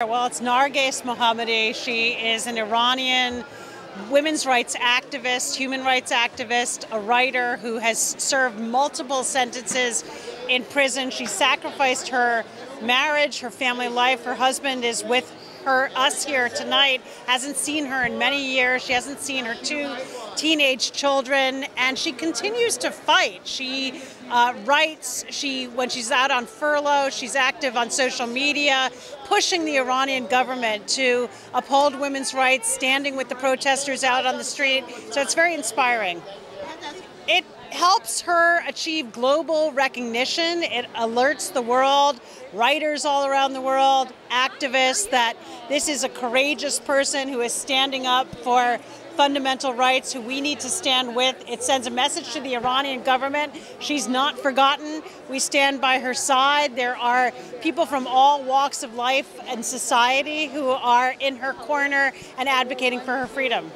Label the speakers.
Speaker 1: Well, it's Narges Mohammadi. She is an Iranian women's rights activist, human rights activist, a writer who has served multiple sentences in prison. She sacrificed her marriage, her family life. Her husband is with her us here tonight. Hasn't seen her in many years. She hasn't seen her two teenage children and she continues to fight. She uh, writes she when she's out on furlough she's active on social media pushing the iranian government to uphold women's rights standing with the protesters out on the street. So it's very inspiring it helps her achieve global recognition. It alerts the world, writers all around the world, activists, that this is a courageous person who is standing up for fundamental rights who we need to stand with. It sends a message to the Iranian government. She's not forgotten. We stand by her side. There are people from all walks of life and society who are in her corner and advocating for her freedom.